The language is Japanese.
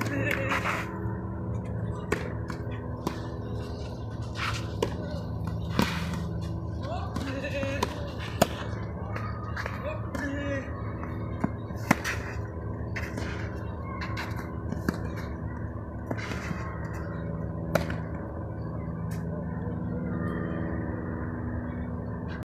ます。